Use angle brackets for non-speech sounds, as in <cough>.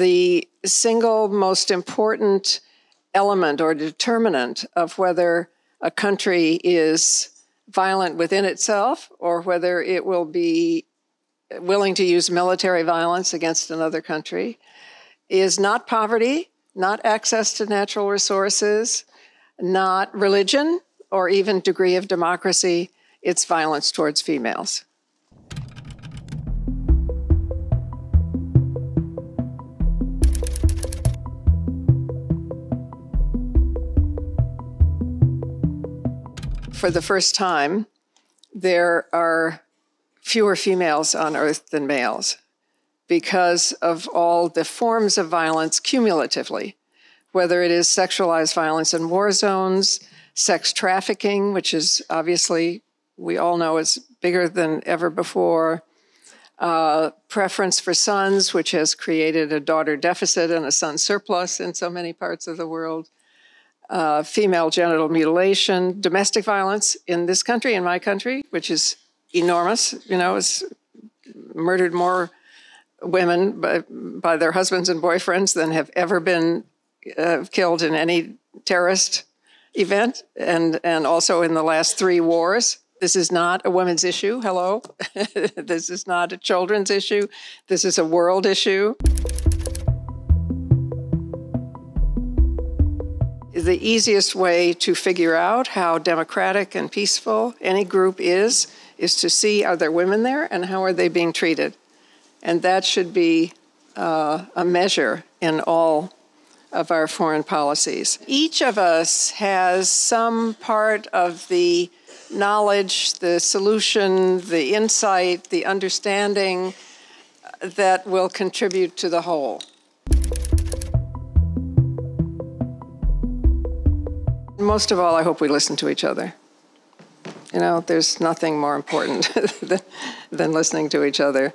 the single most important element or determinant of whether a country is violent within itself or whether it will be willing to use military violence against another country is not poverty, not access to natural resources, not religion or even degree of democracy, it's violence towards females. For the first time, there are fewer females on Earth than males because of all the forms of violence cumulatively, whether it is sexualized violence in war zones, sex trafficking, which is obviously, we all know, is bigger than ever before, uh, preference for sons, which has created a daughter deficit and a son surplus in so many parts of the world, uh, female genital mutilation, domestic violence in this country, in my country, which is enormous, you know, has murdered more women by, by their husbands and boyfriends than have ever been uh, killed in any terrorist event, and, and also in the last three wars. This is not a women's issue. Hello. <laughs> this is not a children's issue. This is a world issue. The easiest way to figure out how democratic and peaceful any group is is to see are there women there and how are they being treated. And that should be uh, a measure in all of our foreign policies. Each of us has some part of the knowledge, the solution, the insight, the understanding that will contribute to the whole. Most of all, I hope we listen to each other. You know, there's nothing more important <laughs> than, than listening to each other.